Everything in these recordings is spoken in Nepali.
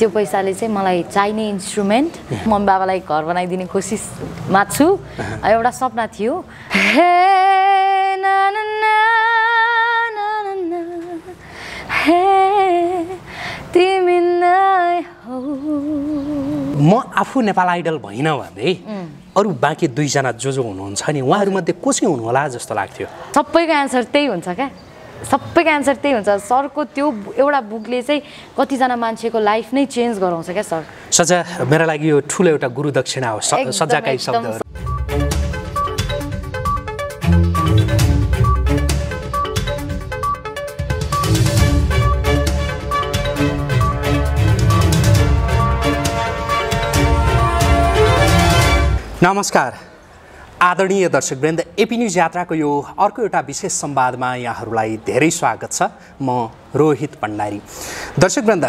त्यो पैसाले चाहिँ मलाई चाहिने इन्स्ट्रुमेन्ट मम्मी बाबालाई घर बनाइदिने कोसिसमा छु एउटा सपना थियो। म आफू नेपाल आइडल भइनँ भने अरू बाँकी दुईजना जो जो हुनुहुन्छ नि उहाँहरूमध्ये को चाहिँ हुनुहोला जस्तो लाग्थ्यो? सबैको एन्सर त्यही हुन्छ क्या। सबैको एन्सर त्यही हुन्छ। सरको त्यो एउटा बुकले चाहिँ कतिजना मान्छेको लाइफ नै चेन्ज गराउँछ क्या सर? सजा मेरो लागि यो ठुलो एउटा गुरु दक्षिणा हो सजाका। शब्दहरू। नमस्कार। आदरणीय दर्शकवृन्द एपी न्युज यात्राको यो अर्को एउटा विशेष संवादमा यहाँहरूलाई धेरै स्वागत छ। म रोहित भण्डारी दर्शकवृन्द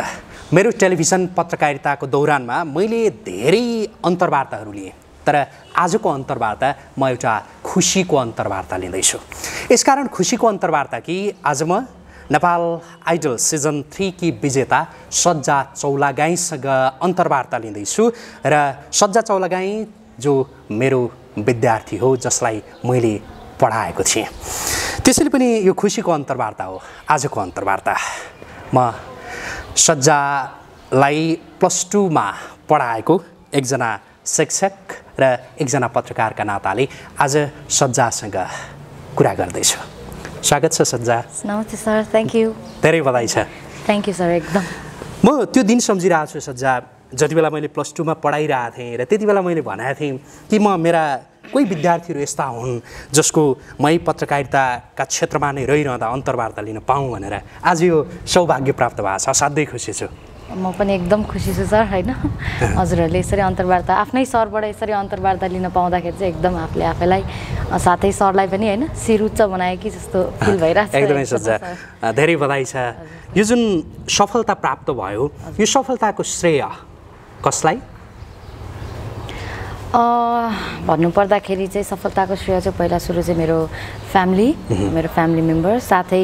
मेरो टेलिभिजन पत्रकारिताको दौरानमा मैले धेरै अन्तर्वार्ताहरू लिएँ तर आजको अन्तर्वार्ता म एउटा खुसीको अन्तर्वार्ता लिँदैछु। यसकारण खुसीको अन्तर्वार्ता कि आज म नेपाल आइडल सिजन थ्रीकी विजेता सज्जा चौलागाईसँग अन्तर्वार्ता लिँदैछु र सज्जा चौलागाई जो मेरो विद्यार्थी हो जसलाई मैले पढाएको थिएँ। त्यसैले पनि यो खुसीको अन्तर्वार्ता हो आजको अन्तर्वार्ता। म सज्जालाई प्लस टूमा पढाएको एकजना शिक्षक र एकजना पत्रकारका नाताले आज सज्जासँग कुरा गर्दैछु। स्वागत छ सज्जा। नमस्ते सर थ्याङ्क यू धेरै बधाई छ। थ्याङ्क यू सर एकदम। म त्यो दिन सम्झिरहेको छु सज्जा। जति बेला मैले प्लस टूमा पढाइरहेको थिएँ र त्यति बेला मैले भनेको थिएँ कि म मेरा कोही विद्यार्थीहरू यस्ता हुन् जसको मै पत्रकारिताका क्षेत्रमा नै रहिरहँदा अन्तर्वार्ता लिन पाऊँ भनेर। आज यो सौभाग्य प्राप्त भएको छ। असाध्यै खुसी छु। म पनि एकदम खुसी छु सर होइन? हजुरहरूले यसरी अन्तर्वार्ता आफ्नै सरबाट यसरी अन्तर्वार्ता लिन पाउँदाखेरि चाहिँ एकदम आफूले आफैलाई साथै सरलाई पनि होइन शिर उच्च बनायो कि जस्तो फिल भइरहेको छ। एकदमै। अ, धेरै बधाई छ। यो जुन सफलता प्राप्त भयो यो सफलताको श्रेय कसलाई? भन्नुपर्दाखेरि चाहिँ सफलताको श्रेय चाहिँ पहिला सुरु चाहिँ मेरो फ्यामिली मेरो फ्यामिली मेम्बर साथै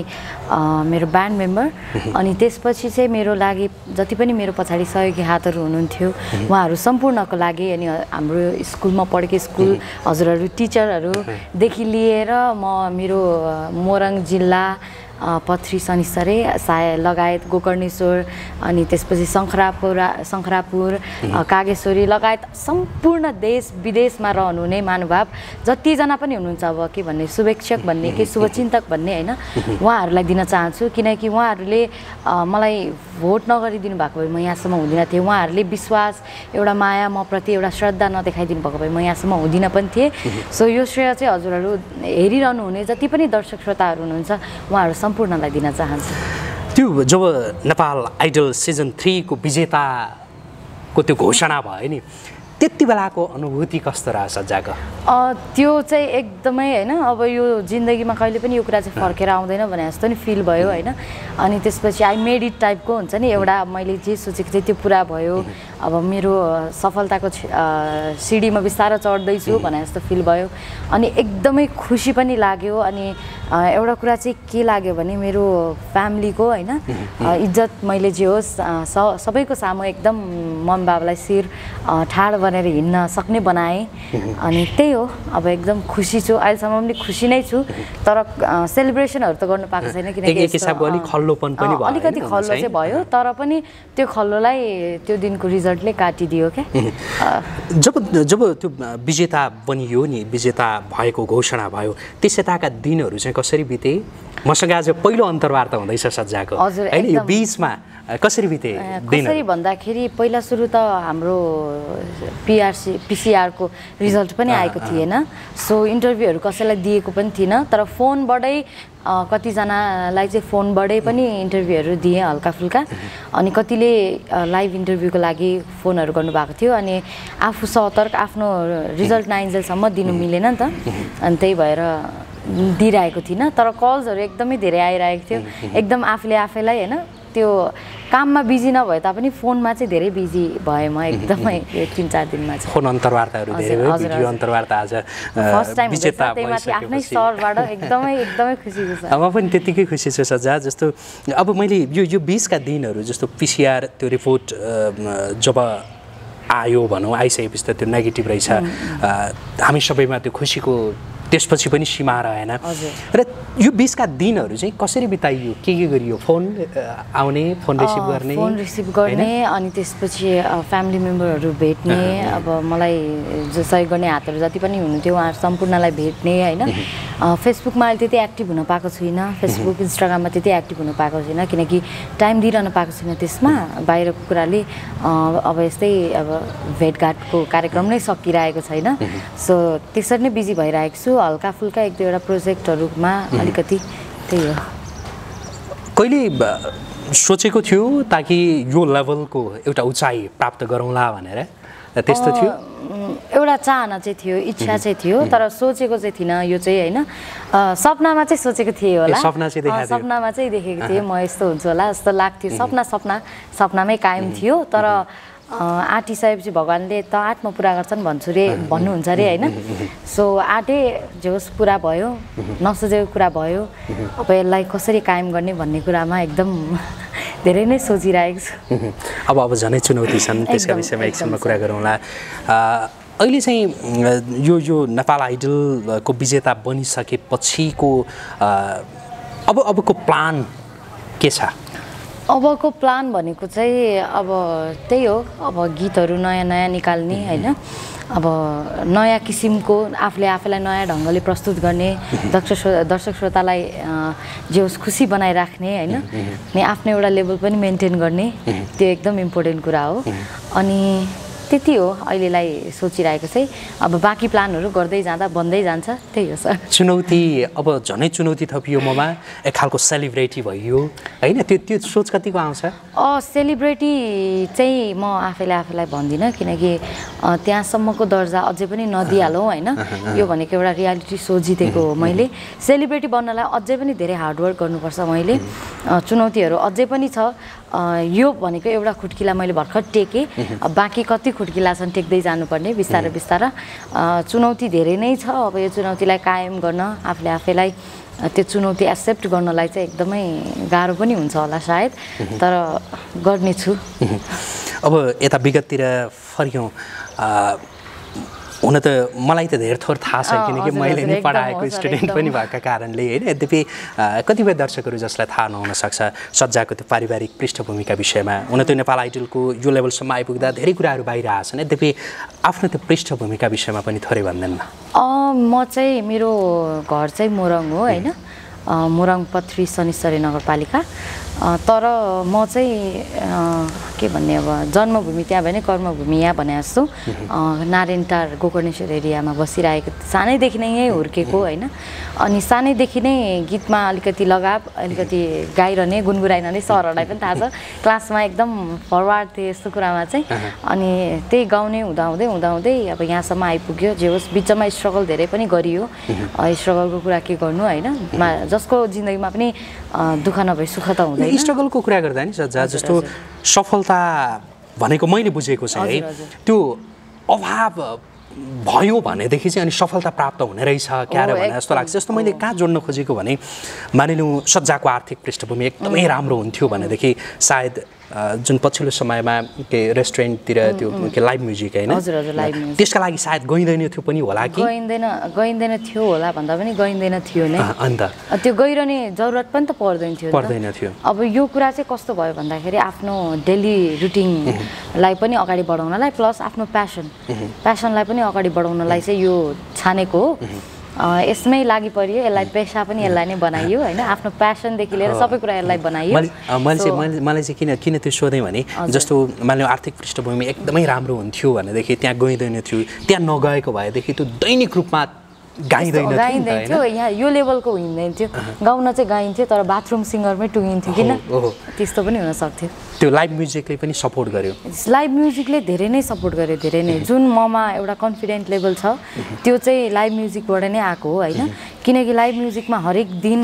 मेरो ब्यान्ड मेम्बर। अनि त्यसपछि चाहिँ मेरो लागि जति पनि मेरो पछाडि सहयोगी हातहरू हुनुहुन्थ्यो उहाँहरू सम्पूर्णको लागि अनि हाम्रो स्कुलमा पढेको स्कुल हजुरहरू टिचरहरूदेखि लिएर म मेरो मोरङ जिल्ला पथरी शनिस्तरे साय लगायत गोकर्णेश्वर अनि त्यसपछि शङ्खरापुरा शङ्खरापुर कागेश्वरी लगायत सम्पूर्ण देश विदेशमा रहनुहुने महानुभाव जतिजना पनि हुनुहुन्छ अब के भन्ने शुभेच्छक भन्ने के शुभचिन्तक भन्ने होइन उहाँहरूलाई दिन चाहन्छु। किनकि उहाँहरूले मलाई भोट नगरिदिनु भएको भए म यहाँसम्म हुँदिनँ थिएँ। उहाँहरूले विश्वास एउटा माया म प्रति एउटा श्रद्धा नदेखाइदिनु भएको भए म यहाँसम्म हुँदिनँ पनि थिएँ। सो यो श्रेय चाहिँ हजुरहरू हेरिरहनु हुने जति पनि दर्शक श्रोताहरू हुनुहुन्छ उहाँहरू सम्पूर्णलाई दिन चाहन्छु। त्यो जब नेपाल आइडल सिजन थ्रीको विजेताको त्यो घोषणा भयो नि त्यति बेलाको अनुभूति कस्तो सज्जाको अ, त्यो चाहिँ एकदमै होइन अब यो जिन्दगीमा कहिले पनि यो कुरा चाहिँ फर्केर आउँदैन भने जस्तो नि फिल भयो होइन। अनि त्यसपछि आई मेड इट टाइपको हुन्छ नि एउटा मैले जे सोचेको थिएँ त्यो पुरा भयो। अब मेरो सफलताको सिँढीमा बिस्तारो चढ्दैछु भने जस्तो फिल भयो। अनि एकदमै खुसी पनि लाग्यो। अनि एउटा कुरा चाहिँ के लाग्यो भने मेरो फ्यामिलीको होइन इज्जत मैले जे होस् सबैको सामु एकदम मम बाबालाई शिर ठाड बनेर हिँड्न सक्ने बनाएँ। अनि त्यही हो अब एकदम खुसी छु। अहिलेसम्म पनि खुसी नै छु। तर सेलिब्रेसनहरू त गर्नु पाएको छैन किनकि अलिकति खल्लो चाहिँ? भयो तर पनि त्यो खल्लोलाई त्यो दिनको रिजल्टले काटिदियो क्या। जब जब त्यो विजेता बनियो नि विजेता भएको घोषणा भयो त्यस यताका दिनहरू चाहिँ कसरी बिते? मसँग आज पहिलो अन्तर्वार्ता हुँदैछ सज्जाको। हजुर, होइन यो। बिचमा कसरी बिते कसरी भन्दाखेरि पहिला सुरु त हाम्रो पिआरसी पिसिआरको रिजल्ट पनि आएको थिएन। सो इन्टरभ्यूहरू कसैलाई दिएको पनि थिइनँ तर फोनबाटै कतिजनालाई चाहिँ फोनबाटै पनि इन्टरभ्यूहरू दिएँ हल्का फुल्का अनि कतिले लाइभ इन्टरभ्यूको लागि फोनहरू गर्नुभएको थियो। अनि आफू सतर्क आफ्नो रिजल्ट नआइन्जेलसम्म दिनु मिलेन नि त। अनि त्यही भएर दिइरहेको थिइनँ। तर कल्सहरू एकदमै धेरै आइरहेको थियो। एकदम आफूले आफैलाई होइन त्यो काममा बिजी नभए तापनि फोनमा चाहिँ धेरै बिजी भएँ म एकदमै तिन चार दिनमा चाहिँ। फोन अन्तर्वार्ताहरू भिडियो। अन्तर्वार्ता आज आफ्नै सरबाट एकदमै एकदमै खुसी छु म पनि त्यत्तिकै खुसी छु सजा जस्तो अब मैले यो यो बिचका दिनहरू जस्तो पिसिआर त्यो रिपोर्ट जब आयो भनौँ आइसकेपछि त त्यो नेगेटिभ रहेछ। हामी सबैमा त्यो खुसीको त्यसपछि पनि सीमा रहेन हजुर। र यो बिचका दिनहरू चाहिँ कसरी बिताइयो? के के गरियो? फोन आउने फोन रिसिभ गर्ने फोन रिसिभ गर्ने अनि त्यसपछि फ्यामिली मेम्बरहरू भेट्ने अब मलाई जो सहयोग गर्ने हातहरू जति पनि हुनुहुन्थ्यो उहाँहरू सम्पूर्णलाई भेट्ने होइन? फेसबुकमा अहिले त्यति एक्टिभ हुन पाएको छुइनँ। फेसबुक इन्स्टाग्राममा त्यति एक्टिभ हुन पाएको छुइनँ किनकि टाइम दिइरहन पाएको छुइनँ त्यसमा। बाहिरको कुराले अब यस्तै अब भेटघाटको कार्यक्रम नै सकिरहेको छैन। सो त्यसरी नै बिजी भइरहेको छु। हल्का फुल्का एक दुईवटा प्रोजेक्टहरूमा अलिकति त्यही हो। कहिले सोचेको थियो ताकि यो लेभलको एउटा उचाइ प्राप्त गरौँला भनेर। त्यस्तो थियो। एउटा चाहना चाहिँ थियो इच्छा चाहिँ थियो तर सोचेको चाहिँ थिइनँ यो चाहिँ होइन। सपनामा चाहिँ सोचेको थिएँ होला। सपना चाहिँ। सपनामा चाहिँ देखेको थिएँ म यस्तो हुन्छु होला जस्तो लाग्थ्यो। सपना सपना सपनामै कायम थियो तर आँटिसकेपछि भगवान्ले त आँट म पुरा गर्छन् भन्छु रे भन्नुहुन्छ अरे होइन? सो आँटे जे होस् पुरा भयो नसोचेको कुरा भयो। अब यसलाई कसरी कायम गर्ने भन्ने कुरामा एकदम धेरै नै सोचिरहेको छु। अब अब झनै चुनौती छन् त्यसका विषयमा एकछिनमा कुरा गरौँला। अहिले चाहिँ यो यो नेपाल आइडलको विजेता बनिसकेपछिको अब अबको प्लान के छ? अबको प्लान भनेको चाहिँ अब त्यही हो अब गीतहरू नयाँ नयाँ निकाल्ने होइन। अब नयाँ किसिमको आफूले आफैलाई नयाँ ढङ्गले प्रस्तुत गर्ने दर्शक श्रो दर्शक श्रोतालाई होस् खुसी बनाइराख्ने होइन। अनि आफ्नो एउटा लेभल पनि मेन्टेन गर्ने त्यो एकदम इम्पोर्टेन्ट कुरा हो। अनि त्यति हो अहिलेलाई सोचिरहेको चाहिँ। अब बाँकी प्लानहरू गर्दै जाँदा बन्दै जान्छ त्यही हो सर। चुनौती अब झनै चुनौती थपियो ममा। एक खालको सेलिब्रेटी भइयो होइन? त्यो त्यो सोच कतिको आउँछ? सेलिब्रेटी चाहिँ म आफैले आफैलाई भन्दिनँ किनकि त्यहाँसम्मको दर्जा अझै पनि नदिइहालौँ होइन? यो भनेको एउटा रियालिटी सो जितेको हो मैले। सेलिब्रेटी बन्नलाई अझै पनि धेरै हार्डवर्क गर्नुपर्छ मैले। चुनौतीहरू अझै पनि छ। यो भनेको एउटा खुट्किला मैले भर्खर टेकेँ। बाँकी कति खुट्किला छन् टेक्दै जानुपर्ने बिस्तारै बिस्तारै। चुनौती धेरै नै छ। अब यो चुनौतीलाई कायम गर्न आफूले आफैलाई त्यो चुनौती एक्सेप्ट गर्नलाई चाहिँ एकदमै गाह्रो पनि हुन्छ होला सायद। तर गर्नेछु। अब यता विगततिर फर्क्यौँ। हुन त मलाई त धेरै थोर थाहा छ किनकि मैले नै पढाएको स्टुडेन्ट। पनि भएका कारणले होइन यद्यपि कतिपय दर्शकहरू जसलाई थाहा नहुन सक्छ सज्जाको त्यो पारिवारिक पृष्ठभूमिका विषयमा। हुन त नेपाल आइडलको यो लेभलसम्म आइपुग्दा धेरै कुराहरू बाहिर आएछन्। यद्यपि आफ्नो त्यो पृष्ठभूमिका विषयमा पनि थोरै भन्दैन म चाहिँ मेरो घर चाहिँ मोरङ हो होइन? मोरङ पथ्री शनिश्चरी नगरपालिका। तर म चाहिँ के भन्ने अब जन्मभूमि त्यहाँ भने कर्मभूमि यहाँ भने जस्तो नारायणटार गोकर्णेश्वर एरियामा बसिरहेको सानैदेखि नै यहीँ हुर्केको होइन। अनि सानैदेखि नै गीतमा अलिकति लगाव अलिकति गाइरहने गुनगुराइरहने सरहरूलाई पनि थाहा छ। क्लासमा एकदम फरवार्ड थिएँ यस्तो कुरामा चाहिँ। अनि त्यही गाउने हुँदाहुँदै हुँदाहुँदै अब यहाँसम्म आइपुग्यो। जे होस् बिचमा स्ट्रगल धेरै पनि गरियो। स्ट्रगलको कुरा के गर्नु होइन? जसको जिन्दगीमा पनि दुःख नभए सुख त हुँदैन। स्ट्रगलको कुरा गर्दा नि सज्जा जस्तो सफलता भनेको मैले बुझेको चाहिँ है। त्यो अभाव भयो भनेदेखि चाहिँ अनि सफलता प्राप्त हुने रहेछ क्या र हो, भने जस्तो लाग्छ। जस्तो मैले कहाँ जोड्न खोजेको भने मानिलिउँ सज्जाको आर्थिक पृष्ठभूमि एकदमै राम्रो हुन्थ्यो भनेदेखि सायद जुन पछिल्लो समयमा के रेस्टुरेन्टतिर त्यो के लाइभ म्युजिक होइन? हजुर, हजुर, लाइभ म्युजिक। त्यसका लागि सायद गइँदैन थियो पनि होला कि? गइँदैन गइँदैन थियो होला भन्दा पनि गइँदैन थियो नै। अन्त? त्यो गइरहने जरुरत पनि त पर्दैन थियो। पर्दैन थियो। अब यो कुरा चाहिँ कस्तो भयो भन्दाखेरि आफ्नो डेली रुटिनलाई पनि अगाडि बढाउनलाई प्लस आफ्नो प्यासन प्यासनलाई पनि अगाडि बढाउनलाई चाहिँ यो छानेको हो। यसमै लागि परियो यसलाई पेसा पनि यसलाई नै बनाइयो होइन? आफ्नो प्यासनदेखि लिएर सबै कुरा यसलाई बनाइयो। मैले मैले चाहिँ मैले मलाई चाहिँ किन किन त्यो सोधेँ भने जस्तो मानिलिउँ आर्थिक पृष्ठभूमि एकदमै राम्रो हुन्थ्यो भनेदेखि त्यहाँ गइँदैन थियो त्यहाँ नगएको भएदेखि त्यो दैनिक रूपमा गाइँदैन गाइँदैन? थियो। यहाँ यो लेभलको हुँदैन थियो। गाउन चाहिँ गाइन्थ्यो तर बाथरुम सिङ्गरमै टुङ्गिन्थ्यो किन। त्यस्तो पनि हुनसक्थ्यो त्यो लाइभ म्युजिकले पनि सपोर्ट गर्यो। लाइभ म्युजिकले धेरै नै सपोर्ट गर्यो धेरै नै। जुन ममा एउटा कन्फिडेन्ट लेभल छ त्यो चाहिँ लाइभ म्युजिकबाट नै आएको हो होइन? किनकि लाइभ म्युजिकमा हरेक दिन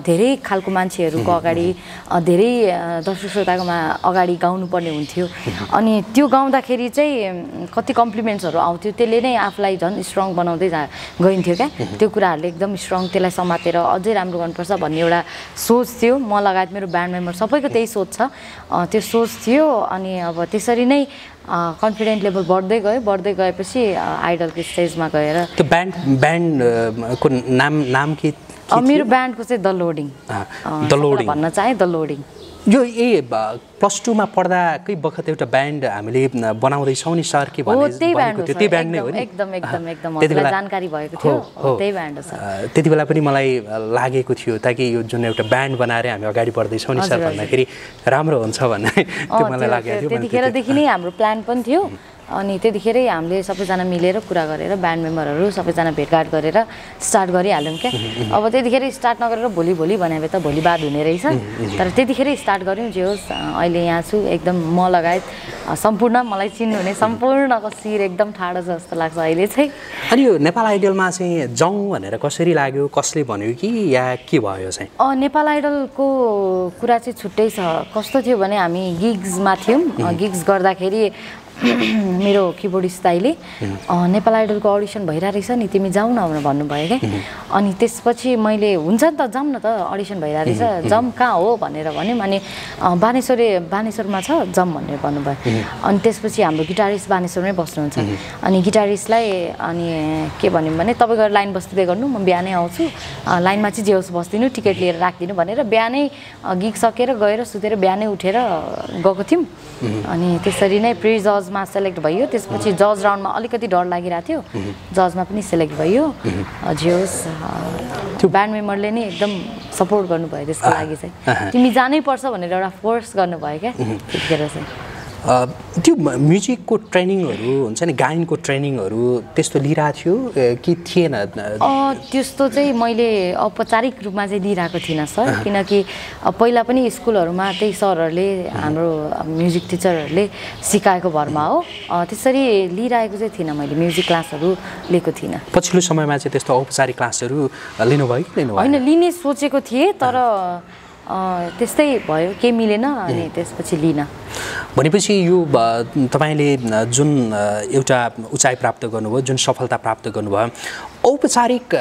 धेरै खालको मान्छेहरूको अगाडि धेरै दर्शक श्रोताकोमा अगाडि गाउनुपर्ने हुन्थ्यो। अनि त्यो गाउँदाखेरि चाहिँ कति कम्प्लिमेन्ट्सहरू आउँथ्यो त्यसले नै आफूलाई झन् स्ट्रङ बनाउँदै जा गइन्थ्यो क्या। त्यो कुराहरूले एकदम स्ट्रङ त्यसलाई समातेर अझै राम्रो गर्नुपर्छ भन्ने एउटा सोच थियो। म लगायत मेरो ब्यान्ड मेम्बर सबैको त्यही सोच छ। त्यो सोच थियो। अनि अब त्यसरी नै कन्फिडेन्ट लेभल बढ्दै गयो। बढ्दै गएपछि आइडलको स्टेजमा गएर त्यो ब्यान्ड ब्यान्डको नाम नाम के मेरो ब्यान्डको चाहिँ द लोडिङ। भन्न चाहेँ द लोडिङ यो ए प्लस टूमा पढ्दाकै बखत एउटा ब्यान्ड हामीले बनाउँदैछौँ नि सर के हो भने त्यही ब्यान्ड नै हो नि। एकदम एकदम एकदम त्यति बेला- जानकारी भएको हो, थियो। हो। त्यही ब्यान्ड हो सर। अ, त्यति बेला पनि मलाई लागेको थियो ताकि यो जुन एउटा ब्यान्ड बनाएर हामी अगाडि बढ्दैछौँ नि सर। भन्दाखेरि राम्रो हुन्छ भन्ने। त्यो मलाई लागेको थियो त्यतिखेरदेखि नै हाम्रो प्लान पनि थियो। अनि त्यतिखेरै हामीले सबैजना मिलेर कुरा गरेर ब्यान्ड मेम्बरहरू सबैजना भेटघाट गरेर स्टार्ट गरिहाल्यौँ क्या। अब त्यतिखेर स्टार्ट नगरेर भोलि भोलि भने भए त भोलि बाद हुने रहेछ। तर त्यतिखेरै स्टार्ट गऱ्यौँ जे होस् अहिले यहाँ छु एकदम म लगायत सम्पूर्ण मलाई चिन्नुहुने सम्पूर्णको शिर एकदम ठाडो छ जस्तो लाग्छ अहिले चाहिँ। अनि यो नेपाल आइडलमा चाहिँ जाउँ भनेर कसरी लाग्यो कसले भन्यो कि या के भयो चाहिँ? नेपाल आइडलको कुरा चाहिँ छुट्टै छ। कस्तो थियो भने हामी गिग्समा थियौँ। गिग्स गर्दाखेरि मेरो किबोर्डिस्ट दाइले अँ, नेपाल आइडलको अडिसन भइरहेको रहेछ नि तिमी जाऊ न भनेर भन्नुभयो क्या। अनि त्यसपछि मैले हुन्छ नि त जाऊँ न त अडिसन भइरहेको रहेछ जाऊँ कहाँ हो भनेर भन्यौँ। अनि बानेश्वरे बानेश्वरमा छ जाऊँ भनेर भन्नुभयो। अनि त्यसपछि हाम्रो गिटारिस्ट बानेश्वरमै बस्नुहुन्छ। अनि गिटारिस्टलाई अनि के भन्यौँ भने तपाईँ गएर लाइन बस्दै गर्नु म बिहानै आउँछु। लाइनमा चाहिँ जे होस् बस्दिनु टिकट लिएर राखिदिनु भनेर बिहानै गिग सकेर गएर सुतेर बिहानै उठेर गएको थियौँ। अनि त्यसरी नै प्रि जजमा सेलेक्ट भयो। त्यसपछि जज राउन्डमा अलिकति डर लागिरहेको थियो। जजमा पनि सेलेक्ट भयो। होस् त्यो ब्यान्ड मेम्बरले नै एकदम सपोर्ट गर्नुभयो त्यसको लागि चाहिँ। तिमी जानै पर्छ भनेर एउटा फोर्स गर्नुभयो क्या। त्यतिखेर चाहिँ। त्यो म्युजिकको ट्रेनिङहरू हुन्छ नि गायनको ट्रेनिङहरू त्यस्तो लिइरहेको थियो कि थिएन? त्यस्तो चाहिँ मैले औपचारिक रूपमा चाहिँ लिइरहेको थिइनँ सर। किनकि पहिला पनि स्कुलहरूमा त्यही सरहरूले हाम्रो म्युजिक टिचरहरूले सिकाएको भरमा हो। त्यसरी लिइरहेको चाहिँ थिइनँ मैले म्युजिक क्लासहरू लिएको थिइनँ। पछिल्लो समयमा चाहिँ त्यस्तो औपचारिक क्लासहरू लिनुभयो कि लिनुभयो होइन लिने सोचेको थिएँ तर त्यस्तै भयो। केही मिलेन अनि त्यसपछि लिन। भनेपछि यो तपाईँले जुन एउटा उचाइ प्राप्त गर्नुभयो जुन सफलता प्राप्त गर्नुभयो औपचारिक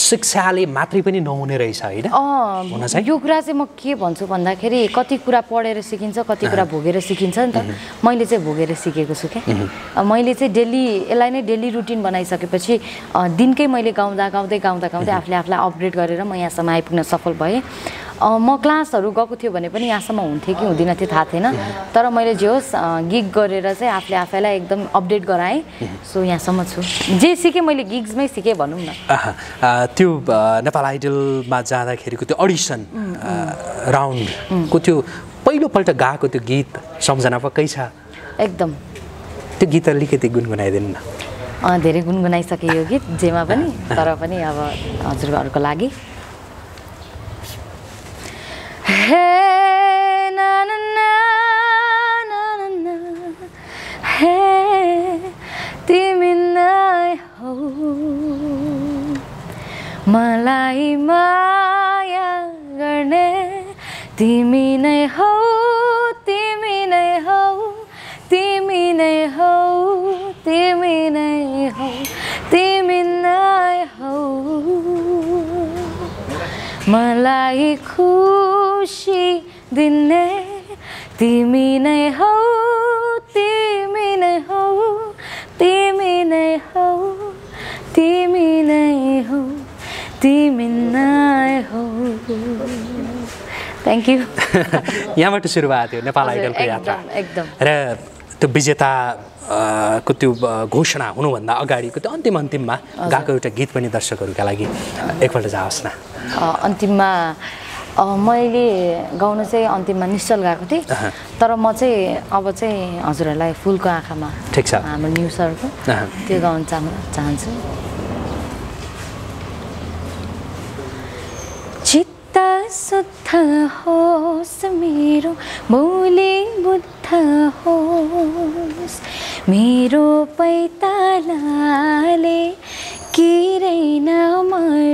शिक्षाले मात्रै पनि नहुने रहेछ होइन? यो कुरा चाहिँ? म के भन्छु भन्दाखेरि कति कुरा पढेर सिकिन्छ कति कुरा भोगेर सिकिन्छ नि त। मैले चाहिँ भोगेर सिकेको छु क्या मैले चाहिँ डेली यसलाई नै डेली रुटिन बनाइसकेपछि दिनकै मैले गाउँदा गाउँदै गाउँदा गाउँदै आफूले आफूलाई अपग्रेड गरेर म यहाँसम्म आइपुग्न सफल भएँ। म क्लासहरू गएको थियो भने पनि यहाँसम्म हुन्थेँ कि हुँदिनँ त्यो थाहा थिएन। तर मैले जे होस् गिग गरेर चाहिँ आफूले आफैलाई एकदम अपडेट गराएँ। सो यहाँसम्म छु। जे सिकेँ मैले गिग्समै सिकेँ भनौँ न। त्यो नेपाल आइडलमा जाँदाखेरिको त्यो अडिसन राउन्डको त्यो पहिलोपल्ट गाएको त्यो गीत सम्झना पक्कै छ? एकदम। त्यो गीत अलिकति गुनगुनाइदिनु न। धेरै गुनगुनाइसकेँ यो गीत जेमा पनि तर पनि अब हजुरहरूको लागि। मलाई माया गर्ने तिमी नै हौ तिमी नै हौ तिमी नै हौ तिमी नै हौ तिमी नै हौ मलाई खुसी दिने। तिमी नै हौ तिमी नै हौ तिमी नै हौ तिमी नै हौ तिमी नै हौ। थ्याङ्क यू यहाँबाट सुरु भएको थियो नेपाल आइडलको यात्रा। एकदम। र त्यो विजेता को त्यो घोषणा हुनुभन्दा अगाडिको त्यो अन्तिम अन्तिममा गाएको एउटा गीत पनि दर्शकहरूका लागि एकपल्ट जाओस् न। अन्तिममा मैले गाउन चाहिँ अन्तिममा निश्चल गएको थिएँ तर म चाहिँ अब चाहिँ हजुरहरूलाई फुलको आँखामा ठिक छ। हाम्रो न्यु सरको। त्यो गाउन चाह चाहन्छु चित्त शुद्ध होस् मेरो मौली बुद्ध होस् मेरो पैतालाले किरै नमरोस्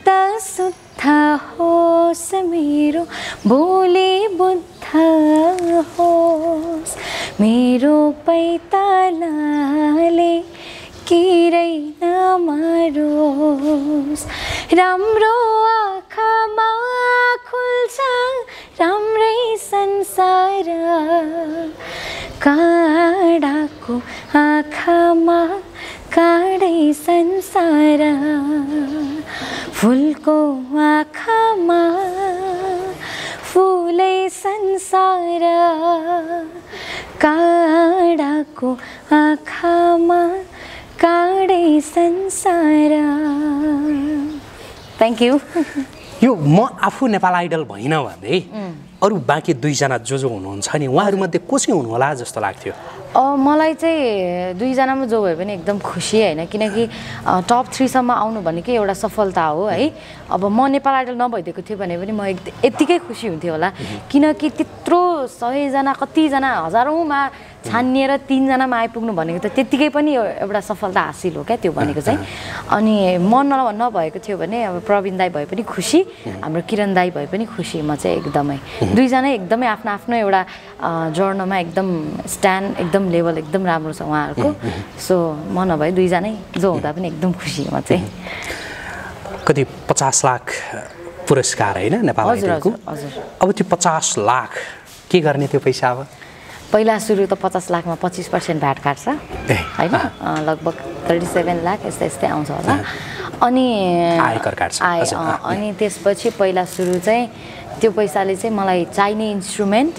चित्त शुद्ध होस् मेरो भोलि बुद्ध होस् मेरो पैतालाले किरै नमरोस् राम्रो आँखामा खुल्छ राम्रै संसार। काडाको आँखामा काडै संसार फुलको आँखामा फुलै संसार काडाको आँखामा काड़े संसारा। थैंक यू यो म आफू नेपाल आइडल भइनँ भने अरू बाँकी दुईजना जो जो हुनुहुन्छ नि उहाँहरूमध्ये कसै हुनुहोला जस्तो लाग्थ्यो? मलाई चाहिँ दुईजनामा जो भयो भने एकदम खुसी होइन किनकि टप थ्रीसम्म आउनु भनेकै एउटा सफलता हो है। अब म नेपाल आइडल नभइदिएको थियो भने पनि म यत्तिकै खुसी हुन्थेँ होला। किनकि त्यत्रो सयजना कतिजना हजारौँमा छानिएर तिनजनामा आइपुग्नु भनेको त त्यत्तिकै पनि एउ- एउटा सफलता हासिल हो क्या त्यो भनेको चाहिँ। अनि म न नभएको थियो भने अब प्रवीण दाई भए पनि खुसी हाम्रो किरण दाई भए पनि खुसी म चाहिँ एकदमै। दुईजना एकदमै आफ्नो आफ्नो एउटा जर्नमा एकदम स्ट्यान्ड एकदम लेभल एकदम राम्रो छ उहाँहरूको। सो म नभए दुईजनै जो हुँदा पनि एकदम खुसी म चाहिँ। कति पचास लाख पुरस्कार होइन नेपाल हजुर। अब त्यो पचास लाख के गर्ने त्यो पैसा अब? पहिला सुरु त पचास लाखमा पच्चिस पर्सेन्ट भ्याट काट्छ होइन? लगभग थर्टी सेभेन लाख यस्तै यस्तै आउँछ होला। अनि आय अनि त्यसपछि पहिला सुरु चाहिँ त्यो पैसाले चाहिँ मलाई चाहिने इन्स्ट्रुमेन्ट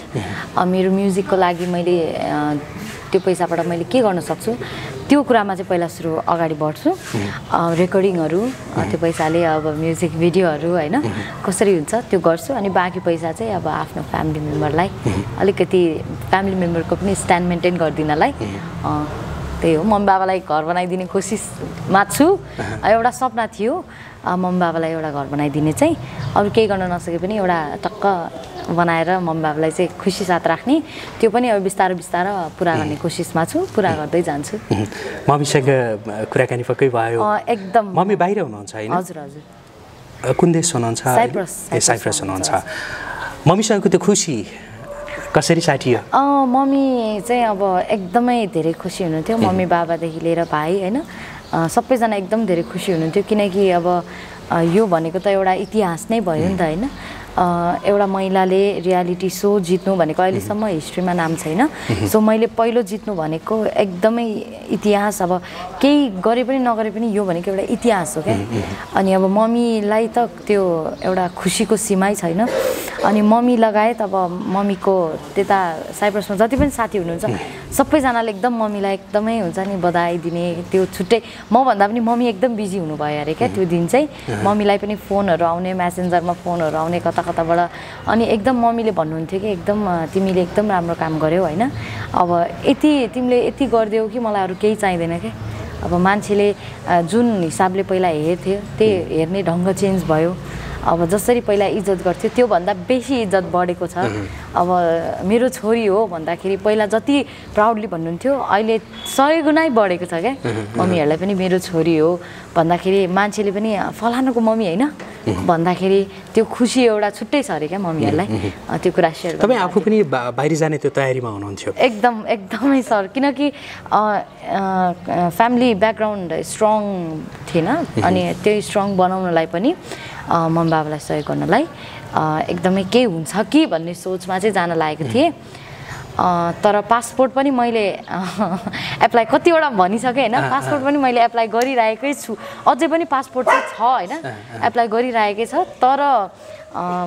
मेरो म्युजिकको लागि मैले त्यो पैसाबाट मैले के गर्न सक्छु? त्यो कुरामा चाहिँ पहिला सुरु अगाडि बढ्छु। रेकर्डिङहरू त्यो पैसाले अब म्युजिक भिडियोहरू होइन? कसरी हुन्छ त्यो गर्छु। अनि बाँकी पैसा चाहिँ अब आफ्नो फ्यामिली मेम्बरलाई अलिकति फ्यामिली मेम्बरको पनि स्ट्यान्ड मेन्टेन गरिदिनलाई। त्यही हो। मम्मी बाबालाई घर बनाइदिने कोसिसमा छु। एउटा सपना थियो। मम्मी बाबालाई एउटा घर बनाइदिने चाहिँ। अरू केही गर्न नसके पनि एउटा टक्क बनाएर मम्मी बाबालाई चाहिँ खुसी साथ राख्ने। त्यो पनि अब बिस्तारो बिस्तारो पुरा गर्ने कोसिसमा छु पुरा गर्दै जान्छु। मम्मीसँग कुराकानी पक्कै भयो। एकदम। मम्मी बाहिर हुनुहुन्छ होइन? हजुर हजुर। कुन देश हुनुहुन्छ? साइप्रस, ए साइप्रस हुनुहुन्छ। मम्मीसँगको त्यो खुसी कसरी साटियो? मम्मी चाहिँ अब एकदमै धेरै खुसी हुनुहुन्थ्यो। मम्मी बाबादेखि लिएर भाइ होइन। सबैजना एकदम धेरै खुसी हुनुहुन्थ्यो। किनकि अब यो भनेको त एउटा इतिहास नै भयो नि त होइन। एउटा महिलाले रियालिटी सो जित्नु भनेको अहिलेसम्म हिस्ट्रीमा नाम छैन। सो मैले पहिलो जित्नु भनेको एकदमै इतिहास अब केही गरे पनि नगरे पनि यो भनेको एउटा इतिहास हो क्या। अनि अब मम्मीलाई त त्यो एउटा खुसीको सीमै छैन। अनि मम्मी लगायत अब मम्मीको त्यता साइप्रसमा जति पनि साथी हुनुहुन्छ सबैजनाले एकदम मम्मीलाई एकदमै हुन्छ नि बधाई दिने त्यो छुट्टै। मभन्दा पनि मम्मी एकदम बिजी हुनुभयो अरे क्या त्यो दिन चाहिँ। मम्मीलाई पनि फोनहरू आउने म्यासेन्जरमा फोनहरू आउने कता कताबाट अनि एकदम मम्मीले भन्नुहुन्थ्यो कि एकदम तिमीले एकदम राम्रो काम गर्यौ होइन? अब यति तिमीले यति गरिदेऊ कि मलाई अरू केही चाहिँदैन क्या अब मान्छेले जुन हिसाबले पहिला हेर्थ्यो त्यही हेर्ने ढङ्ग चेन्ज भयो। अब जसरी पहिला इज्जत गर्थ्यो त्योभन्दा बेसी इज्जत बढेको छ। अब मेरो छोरी हो भन्दाखेरि पहिला जति प्राउडली भन्नुहुन्थ्यो अहिले सय गुणै बढेको छ क्या। मम्मीहरूलाई पनि मेरो छोरी हो भन्दाखेरि मान्छेले पनि फलानुको मम्मी होइन? भन्दाखेरि त्यो खुसी एउटा छुट्टै छ अरे क्या मम्मीहरूलाई। त्यो कुरा सेयर तपाईँ आफू पनि बाहिर जाने त्यो तयारीमा हुनुहुन्थ्यो। एकदम एकदमै सर। किनकि फ्यामिली ब्याकग्राउन्ड स्ट्रङ थिएन। अनि त्यो स्ट्रङ बनाउनलाई पनि मम्मी बाबालाई सहयोग गर्नलाई। एकदमै केही हुन्छ कि भन्ने सोचमा चाहिँ जान लागेको थिएँ। तर पासपोर्ट पनि मैले एप्लाई कतिवटा भनिसकेँ होइन। पासपोर्ट पनि मैले एप्लाई गरिरहेकै छु। अझै पनि पासपोर्ट चाहिँ छ होइन। एप्लाई गरिरहेकै छ। तर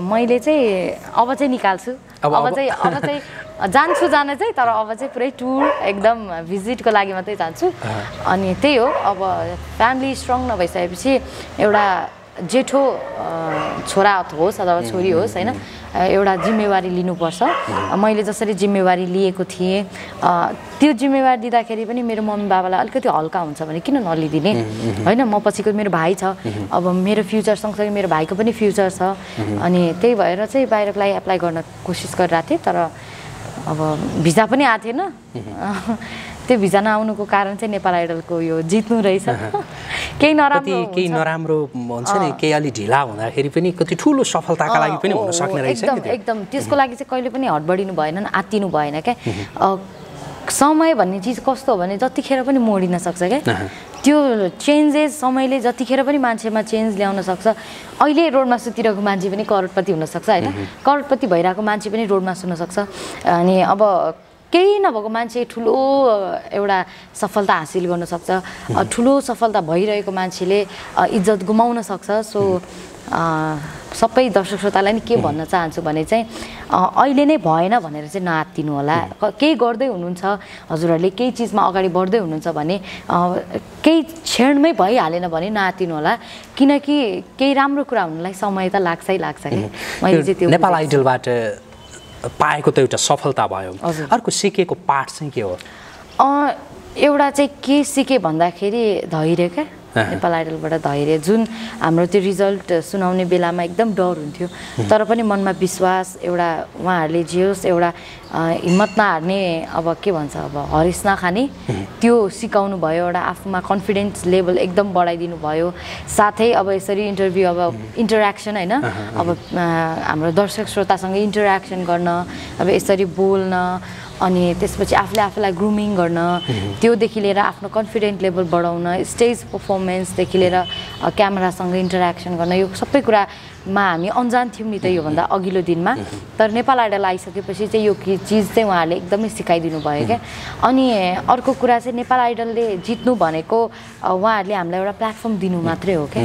मैले चाहिँ अब चाहिँ निकाल्छु। अब- चाहिँ अब चाहिँ जान्छु जान चाहिँ तर अब चाहिँ पुरै टुर एकदम भिजिटको लागि मात्रै जान्छु। अनि त्यही हो। अब फ्यामिली स्ट्रङ नभइसकेपछि एउटा जेठो छोरा होस् अथवा छोरी होस् होइन एउटा जिम्मेवारी लिनुपर्छ। मैले जसरी जिम्मेवारी लिएको थिएँ त्यो जिम्मेवारी दिँदाखेरि पनि मेरो मम्मी बाबालाई अलिकति हल्का हुन्छ भने किन नलिदिने? होइन म पछिको मेरो भाइ छ। अब मेरो फ्युचर सँगसँगै मेरो भाइको पनि फ्युचर छ। अनि त्यही भएर चाहिँ बाहिरको लागि एप्लाई गर्न कोसिस गरिरहेको थिएँ तर अब भिजा पनि आएको थिएन। त्यो भिजा नआउनुको कारण चाहिँ नेपाल आइडलको यो जित्नु रहेछ। केही नराम्रो केही नराम्रो हुन्छ नि केही अलि ढिला हुँदाखेरि पनि कति ठुलो सफलताका लागि पनि हुन सक्ने रहेछ एकदम। एकदम। त्यसको लागि चाहिँ कहिले पनि हडबडिनु भएन आत्तिनु भएन क्या। समय भन्ने चिज कस्तो हो भने जतिखेर पनि मोडिन सक्छ क्या। त्यो चेन्जेस समयले जतिखेर पनि मान्छेमा चेन्ज ल्याउन सक्छ। अहिले रोडमा सुतिरहेको मान्छे पनि करोडपति हुनसक्छ होइन। करोडपति भइरहेको मान्छे पनि रोडमा सुन्नसक्छ अनि अब केही नभएको मान्छे ठुलो एउटा सफलता हासिल गर्न सक्छ। अ, ठुलो सफलता भइरहेको मान्छेले इज्जत गुमाउन सक्छ। सो सबै दर्शक श्रोतालाई नि के भन्न चाहन्छु भने चाहिँ अहिले नै भएन भनेर चाहिँ नआत्तिनु होला। केही गर्दै हुनुहुन्छ। हजुरहरूले केही चिजमा अगाडि बढ्दै हुनुहुन्छ भने केही क्षणमै भइहालेन भने नआत्तिनु होला। किनकि केही राम्रो कुरा हुनलाई समय त लाग्छै लाग्छ कि मैले चाहिँ त्यो नेपाल। आइडलबाट पाएको त एउटा सफलता भयो। अर्को सिकेको पाठ चाहिँ के हो एउटा चाहिँ के सिकेँ भन्दाखेरि धैर्य क्या। नेपाल आइडलबाट धैर्य। जुन हाम्रो त्यो रिजल्ट सुनाउने बेलामा एकदम डर हुन्थ्यो। तर पनि मनमा विश्वास एउटा उहाँहरूले जे होस् एउटा हिम्मत नहार्ने अब के भन्छ अब हरिस नखाने त्यो सिकाउनु भयो एउटा आफूमा कन्फिडेन्स लेभल एकदम बढाइदिनु भयो। साथै अब यसरी इन्टरभ्यू अब इन्टरेक्सन होइन अब हाम्रो दर्शक श्रोतासँग इन्टरेक्सन गर्न अब यसरी बोल्न अनि त्यसपछि आफूले आफूलाई ग्रुमिङ गर्न त्योदेखि लिएर आफ्नो कन्फिडेन्ट लेभल बढाउन स्टेज पर्फर्मेन्सदेखि लिएर क्यामेरासँग इन्टरेक्सन गर्न यो सबै कुरामा हामी अन्जान थियौँ नि त योभन्दा अघिल्लो दिनमा। तर नेपाल आइडल आइसकेपछि चाहिँ यो चिज चाहिँ उहाँहरूले एकदमै सिकाइदिनु भयो क्या। अनि अर्को कुरा चाहिँ नेपाल आइडलले जित्नु भनेको उहाँहरूले हामीलाई एउटा प्लेटफर्म दिनु मात्रै हो क्या।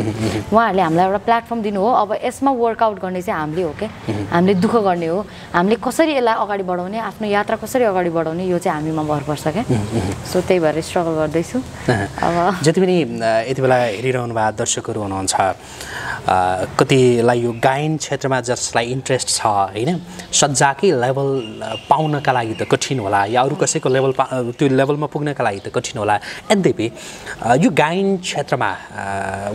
उहाँहरूले हामीलाई एउटा प्लेटफर्म दिनु हो। अब यसमा वर्कआउट गर्ने चाहिँ हामीले हो क्या। हामीले दुःख गर्ने हो। हामीले कसरी यसलाई अगाडि बढाउने आफ्नो यात्रा कसरी अगाडि बढाउने यो चाहिँ हामीमा भर पर्छ क्या? सो त्यही भएर स्ट्रगल गर्दैछु। अब जति पनि यति बेला हेरिरहनु भएको दर्शकहरू हुनुहुन्छ कतिलाई यो गायन क्षेत्रमा जसलाई इन्ट्रेस्ट छ होइन? सज्जाकै लेभल पाउनका लागि त कठिन होला या अरू कसैको लेभल पा त्यो लेभलमा पुग्नका लागि त कठिन होला। यद्यपि यो गायन क्षेत्रमा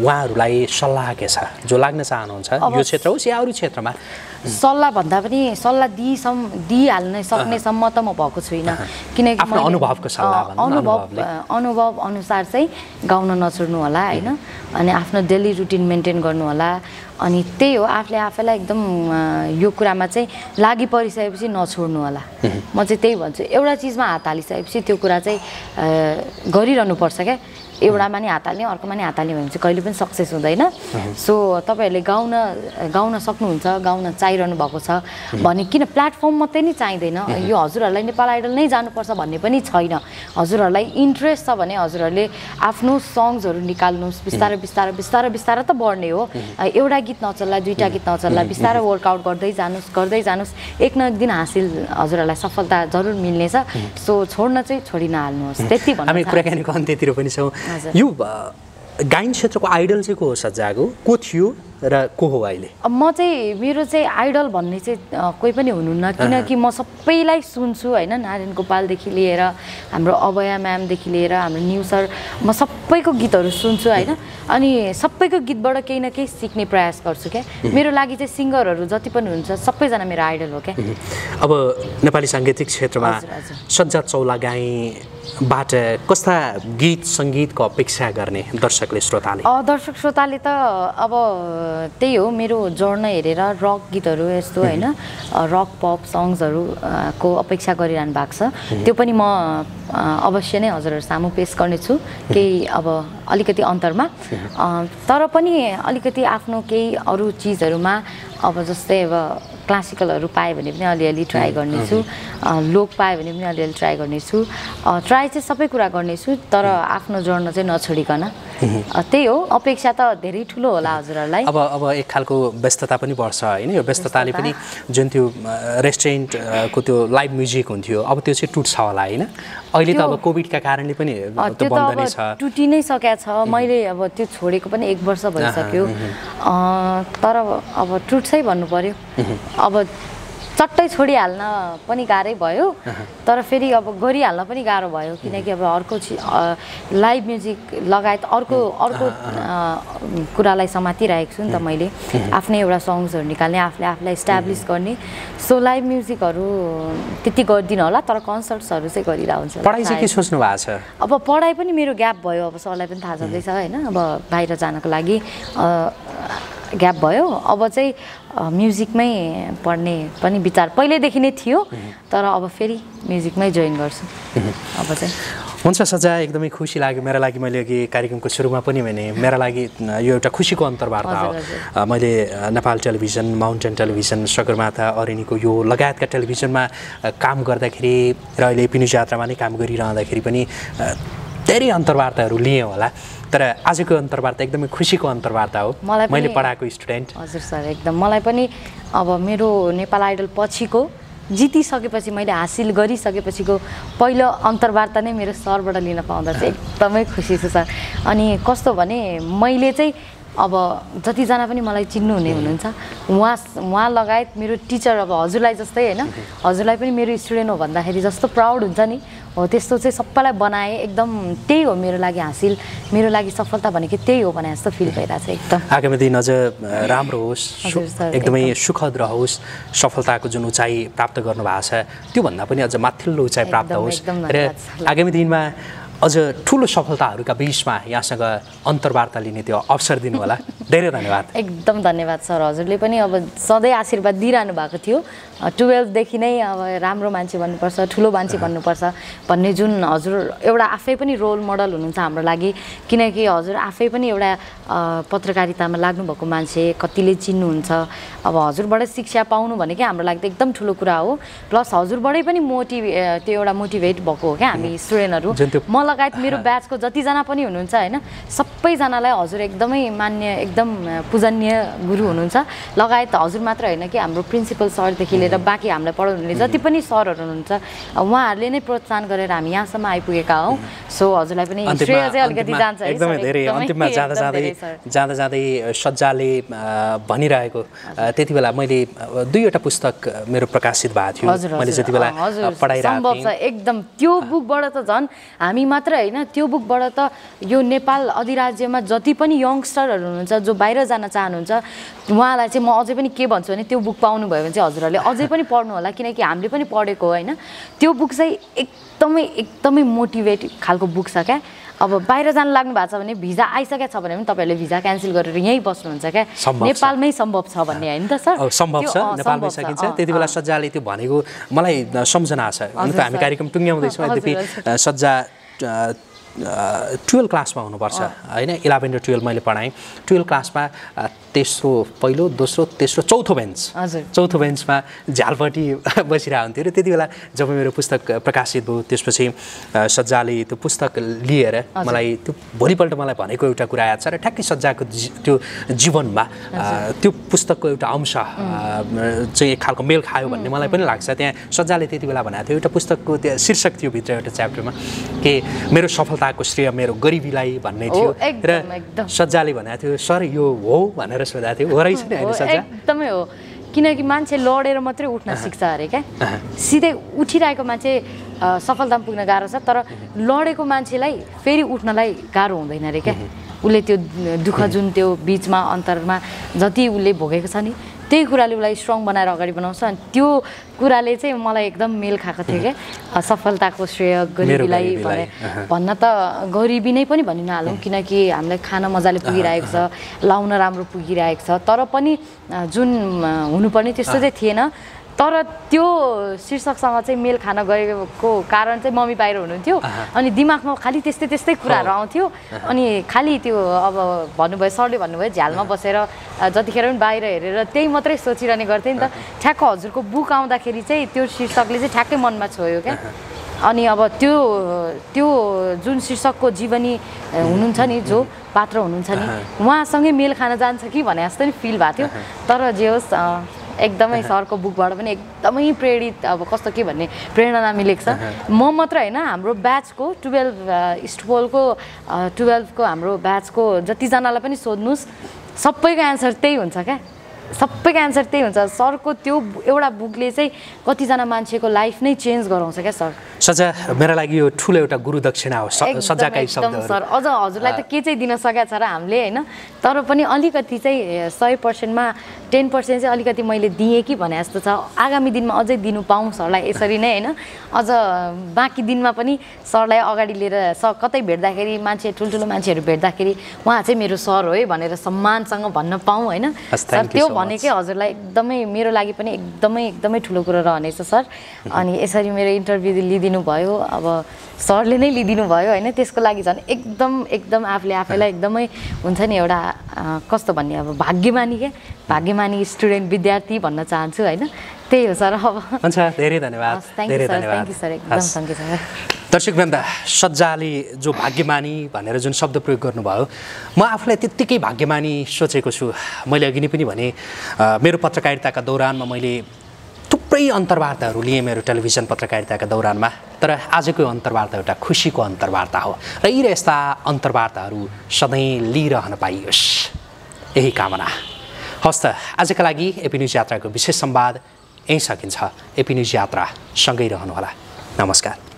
उहाँहरूलाई सल्लाह के छ? जो लाग्न चाहनुहुन्छ यो क्षेत्र होस् या अरू क्षेत्रमा? सल्लाह भन्दा पनि सल्लाह दिइसम् दिइहाल्न सक्नेसम्म त म भएको छुइनँ। किनकि अनुभवको अनुभव। अनुभव अनुसार चाहिँ गाउन नछोड्नु होला होइन? अनि आफ्नो डेली रुटिन मेन्टेन गर्नु होला। अनि त्यही हो आफूले आफैलाई एकदम यो कुरामा चाहिँ लागि परिसकेपछि नछोड्नु होला। म चाहिँ त्यही भन्छु। एउटा चिजमा हात हालिसकेपछि त्यो कुरा चाहिँ गरिरहनुपर्छ क्या। एउटामा नि हात हाल्ने अर्कोमा नि हात हाल्ने भने चाहिँ कहिले पनि सक्सेस हुँदैन। सो तपाईँहरूले गाउन गाउन सक्नुहुन्छ गाउन चाहिरहनु भएको छ भने किन प्लेटफर्म मात्रै नै चाहिँदैन? यो हजुरहरूलाई नेपाल आइडल नै जानुपर्छ भन्ने पनि छैन। हजुरहरूलाई इन्ट्रेस्ट छ भने हजुरहरूले आफ्नो सङ्ग्सहरू निकाल्नुहोस्। बिस्तारै बिस्तारै बिस्तारै बिस्तारै त बढ्ने हो। एउटा गीत नचल्ला दुईवटा गीत नचल्ला बिस्तारै वर्कआउट गर्दै जानुहोस् गर्दै जानुहोस्। एक न एक दिन हासिल हजुरहरूलाई सफलता जरुर मिल्नेछ। सो छोड्न चाहिँ छोडि नहाल्नुहोस्। त्यति भन्न हामी। कुराकानीको अन्त्यतिर पनि छौँ। यो गायन क्षेत्रको आइडल चाहिँ को हो सज्जाको को थियो र को हो अहिले? म चाहिँ मेरो चाहिँ आइडल भन्ने चाहिँ कोही पनि हुनुहुन्न। किनकि म सबैलाई सुन्छु होइन? नारायण गोपालदेखि लिएर हाम्रो अभया म्यामदेखि लिएर हाम्रो न्यु सर म सबैको गीतहरू सुन्छु होइन? अनि सबैको गीतबाट केही न केही सिक्ने प्रयास गर्छु क्या? मेरो लागि चाहिँ सिङ्गरहरू जति पनि हुन्छ सबैजना मेरो आइडल हो क्या? अब नेपाली साङ्गीतिक क्षेत्रमा। सज्जा चौला गाईबाट कस्ता गीत सङ्गीतको अपेक्षा गर्ने दर्शकले श्रोताले? दर्शक श्रोताले त अब त्यही हो मेरो जर्न हेरेर रक गीतहरू यस्तो होइन रक पप सङ्ग्सहरू अ, को अपेक्षा गरिरहनु भएको छ। त्यो पनि म अवश्य नै हजुरहरू सामु पेस गर्नेछु केही अब अलिकति अन्तरमा। तर पनि अलिकति आफ्नो केही अरू चिजहरूमा अब जस्तै अब क्लासिकलहरू पाएँ भने पनि अलिअलि ट्राई गर्नेछु। लोक पाएँ भने पनि अलिअलि ट्राई गर्नेछु। ट्राई चाहिँ सबै कुरा गर्नेछु तर आफ्नो जर्न चाहिँ नछोडिकन। त्यही हो। अपेक्षा त धेरै ठुलो होला हजुरहरूलाई। अब अब एक खालको व्यस्तता पनि बढ्छ होइन? यो व्यस्तताले पनि जुन त्यो रेस्टुरेन्टको त्यो लाइभ म्युजिक हुन्थ्यो अब त्यो चाहिँ टुट्छ होला होइन? अहिले त अब कोभिडका कारणले पनि त्यो त अब टुटी नै सकेको छ। मैले अब त्यो छोडेको पनि एक वर्ष भइसक्यो। तर अब टुट्छै भन्नु पर्यो। अब चट्टै छोडिहाल्न पनि गाह्रै भयो। तर फेरि अब गरिहाल्न पनि गाह्रो भयो। किनकि अब अर्को लाइभ म्युजिक लगायत अर्को अर्को कुरालाई समातिरहेको छु नि त मैले। आफ्नै एउटा सङ्ग्सहरू निकाल्ने आफूले आफूलाई इस्टाब्लिस गर्ने। सो लाइभ म्युजिकहरू त्यति गर्दिनँ होला तर कन्सर्ट्सहरू चाहिँ गरिरहेको हुन्छ पढाइ चाहिँ के। सोच्नु भएको छ? अब पढाइ पनि मेरो ग्याप भयो। अब सरलाई पनि थाहा छँदैछ होइन। अब बाहिर जानको लागि ग्याप भयो। अब चाहिँ म्युजिकमै पढ्ने पनि विचार पहिल्यैदेखि नै थियो तर अब फेरि म्युजिकमै जोइन गर्छु। अब चाहिँ। हुन्छ सजा एकदमै खुसी लाग्यो। मेरो लागि मैले अघि कार्यक्रमको सुरुमा पनि भने मेरो लागि यो एउटा खुसीको अन्तर्वार्ता हो। मैले Nepal television mountain television Sagarmatha Araniko यो लगायतका टेलिभिजनमा काम गर्दाखेरि र अहिले पिनुज यात्रामा नै काम गरिरहँदाखेरि पनि धेरै अन्तर्वार्ताहरू लिएँ होला तर आजको अन्तर्वार्ता एकदमै खुसीको अन्तर्वार्ता हो। मलाई मैले पढाएको स्टुडेन्ट। हजुर सर एकदम। मलाई पनि अब मेरो नेपाल आइडल पछिको जितिसकेपछि मैले हासिल गरिसकेपछिको पहिलो अन्तर्वार्ता नै मेरो सरबाट लिन पाउँदा चाहिँ एकदमै खुसी छु सर। अनि कस्तो भने मैले चाहिँ अब जतिजना पनि मलाई चिन्नुहुने हुनुहुन्छ उहाँ उहाँ लगायत मेरो टिचर अब हजुरलाई जस्तै होइन हजुरलाई पनि मेरो स्टुडेन्ट हो भन्दाखेरि जस्तो प्राउड हुन्छ नि। हो त्यस्तो चाहिँ सबैलाई बनाएँ एकदम त्यही हो मेरो लागि हासिल मेरो लागि सफलता भनेको त्यही हो भने जस्तो फिल भइरहेको छ एकदम आगामी दिन अझ राम्रो होस् एकदमै सुखद रहोस् सफलताको जुन उचाइ प्राप्त गर्नु भएको छ त्योभन्दा पनि अझ माथिल्लो उचाइ प्राप्त होस्। र। आगामी दिनमा अझ ठुलो सफलताहरूका बिचमा यहाँसँग अन्तर्वार्ता लिने त्यो अवसर दिनु होला धेरै धन्यवाद। एकदम धन्यवाद सर हजुरले पनि अब सधैँ आशीर्वाद दिइरहनु भएको थियो। टुवेल्भदेखि नै अब राम्रो मान्छे भन्नुपर्छ ठुलो मान्छे भन्नुपर्छ भन्ने जुन हजुर एउटा आफै पनि रोल मोडल हुनुहुन्छ हाम्रो लागि। किनकि हजुर आफै पनि एउटा पत्रकारितामा लाग्नुभएको मान्छे कतिले चिन्नुहुन्छ। अब हजुरबाट शिक्षा पाउनु भनेकै हाम्रो लागि त एकदम ठुलो कुरा हो। प्लस हजुरबाटै पनि मोटिभे त्यो एउटा मोटिभेट भएको हो क्या हामी स्टुडेन्टहरू। लगायत मेरो ब्याचको जतिजना पनि हुनुहुन्छ होइन सबैजनालाई हजुर एकदमै मान्य एकदम पूजनीय गुरु हुनुहुन्छ। लगायत हजुर मात्र होइन कि हाम्रो प्रिन्सिपल सरदेखि लिएर बाँकी हामीलाई पढाउनुहुने जति पनि सरहरू हुनुहुन्छ उहाँहरूले नै प्रोत्साहन गरेर हामी यहाँसम्म आइपुगेका हौँ। सो हजुरलाई पनि श्रेय चाहिँ अलिकति जान्छ एकदमै धेरै अन्तिममा जाँदा जाँदै। जाँदा जाँदै सज्जाले भनिरहेको त्यति बेला मैले दुईवटा पुस्तक मेरो प्रकाशित भएको थियो। मैले जति बेला पढाइरहेको एकदम त्यो बुकबाट त झन् हामी मात्र होइन त्यो बुकबाट त यो नेपाल अधिराज्यमा जति पनि यङ्स्टरहरू हुनुहुन्छ जो बाहिर जान चाहनुहुन्छ उहाँलाई चाहिँ म अझै पनि के भन्छु भने त्यो बुक पाउनुभयो भने चाहिँ हजुरहरूले अझै पनि पढ्नु होला किनकि हामीले पनि पढेको हो होइन। त्यो बुक चाहिँ एकदमै एकदमै मोटिभेट खालको बुक छ क्या। अब बाहिर जान लाग्नु भएको छ भने भिजा आइसकेको छ भने पनि तपाईँहरूले भिजा क्यान्सल गरेर यहीँ बस्नुहुन्छ क्या। नेपालमै सम्भव छ भन्ने होइन त सर? सम्भव छ। नेपालमै सकिन्छ। त्यति बेला। सज्जाले त्यो भनेको मलाई सम्झना छ। हामी। कार्यक्रम टुङ्ग्याउँदैछौँ। यद्यपि हजुर। अ, सज्जा टुवेल्भ क्लासमा हुनुपर्छ। होइन इलेभेन र टुवेल्भ मैले पढाएँ। टुवेल्भ क्लासमा तेस्रो पहिलो दोस्रो तेस्रो चौथो बेन्च। हजुर। चौथो बेन्चमा झ्यालपट्टि बसिरहेको हुन्थ्यो र त्यति बेला जब मेरो पुस्तक प्रकाशित भयो त्यसपछि सज्जाले त्यो पुस्तक लिएर मलाई त्यो भोलिपल्ट मलाई भनेको एउटा कुरा याद छ र ठ्याक्कै सज्जाको जि- त्यो जीवनमा त्यो पुस्तकको एउटा अंश चाहिँ एक खालको मेल खायो भन्ने मलाई पनि लाग्छ। त्यहाँ सज्जाले त्यति बेला भनेको थियो एउटा पुस्तकको त्यहाँ शीर्षक थियो भित्र एउटा च्याप्टरमा कि मेरो सफलताको श्रेय मेरो गरिबीलाई भन्ने थियो। एकदम, र। सज्जाले भनेको थियो सर यो हो भनेर सोधेको थियो। हो रहेछ नि होइन सज्जा? एकदमै हो। किनकि मान्छे लडेर मात्रै उठ्न सिक्छ अरे क्या। सिधै उठिरहेको मान्छे सफलतामा पुग्न गाह्रो छ तर लडेको मान्छेलाई फेरि उठ्नलाई गाह्रो हुँदैन अरे क्या। उसले त्यो दुःख जुन त्यो बिचमा अन्तरमा जति उसले भोगेको छ नि त्यही कुराले उसलाई स्ट्रङ बनाएर अगाडि बनाउँछ अनि त्यो कुराले चाहिँ मलाई एकदम मेल खाएको थियो क्या सफलताको श्रेय गरिबीलाई भने। भन्न त गरिबी नै पनि भनि नहालौँ किनकि हामीलाई खाना मजाले पुगिरहेको छ लाउन राम्रो पुगिरहेको छ। तर पनि जुन हुनुपर्ने त्यस्तो चाहिँ थिएन। तर त्यो शीर्षकसँग चाहिँ मेल खान गएको कारण चाहिँ मम्मी बाहिर हुनुहुन्थ्यो। अनि दिमागमा खालि त्यस्तै त्यस्तै कुराहरू आउँथ्यो। अनि खालि त्यो अब भन्नुभयो सरले भन्नुभयो झ्यालमा बसेर जतिखेर पनि बाहिर हेरेर त्यही मात्रै सोचिरहने गर्थेँ नि त। ठ्याक्क हजुरको बुक आउँदाखेरि चाहिँ त्यो शीर्षकले चाहिँ ठ्याक्कै मनमा छोयो क्या। अनि अब त्यो त्यो जुन शीर्षकको जीवनी हुनुहुन्छ नि जो पात्र हुनुहुन्छ नि उहाँसँगै मेल खान जान्छ कि भने जस्तो नि फिल भएको थियो। तर जे होस् एकदमै सरको बुकबाट पनि एकदमै प्रेरित अब कस्तो के भन्ने प्रेरणा मिलेको छ। म मात्र होइन हाम्रो ब्याचको टुवेल्भ इस्टपोलको टुवेल्भको हाम्रो ब्याचको जतिजनालाई पनि सोध्नुहोस् सबैको एन्सर त्यही हुन्छ क्या। सबैको एन्सर त्यही हुन्छ। सरको त्यो एउटा बुकले चाहिँ कतिजना मान्छेको लाइफ नै चेन्ज गराउँछ क्या सर? सजा मेरो लागि यो ठुलो एउटा गुरु दक्षिणा हो। सजाका एकदम सर। अझ हजुरलाई त के चाहिँ दिन सकेको छ र हामीले होइन? तर पनि अलिकति चाहिँ सय पर्सेन्टमा टेन पर्सेन्ट चाहिँ अलिकति मैले दिएँ कि भने जस्तो छ। आगामी दिनमा अझै दिनु पाऊँ सरलाई यसरी नै होइन? अझ बाँकी दिनमा पनि सरलाई अगाडि लिएर स कतै भेट्दाखेरि मान्छे ठुल्ठुलो मान्छेहरू भेट्दाखेरि उहाँ चाहिँ मेरो सर हो है भनेर सम्मानसँग भन्न पाऊँ होइन? सर त्यो. भनेकै हजुरलाई एकदमै मेरो लागि पनि एकदमै एकदमै ठुलो कुरो रहनेछ सर। अनि यसरी मेरो इन्टरभ्यू लिइदिनु भयो। अब सरले नै लिइदिनु भयो होइन? त्यसको लागि झन् एकदम एकदम आफूले आफैलाई एकदमै हुन्छ नि एउटा कस्तो भन्ने अब भाग्यमानी क्या भाग्यमानी स्टुडेन्ट विद्यार्थी भन्न चाहन्छु होइन? त्यही हो सर अब। हुन्छ धेरै धन्यवाद। हस् थ्याङ्क यू धेरै सर धन्यवाद। थ्याङ्क यू सर एकदम। सर दर्शकवृन्द सज्जाले जो भाग्यमानी भनेर जुन शब्द प्रयोग गर्नुभयो म आफूलाई त्यत्तिकै भाग्यमानी सोचेको छु। मैले अघि नै पनि भने मेरो पत्रकारिताका दौरानमा मैले थुप्रै अन्तर्वार्ताहरू लिएँ मेरो टेलिभिजन पत्रकारिताका दौरानमा तर आजको अन्तर्वार्ता एउटा खुसीको अन्तर्वार्ता हो र यी र यस्ता अन्तर्वार्ताहरू सधैँ लिइरहन पाइयोस्। यही कामना। हस् त आजका लागि एपी न्युज यात्राको विशेष संवाद यहीँ सकिन्छ। एपी न्युज यात्रा सँगै रहनुहोला। नमस्कार।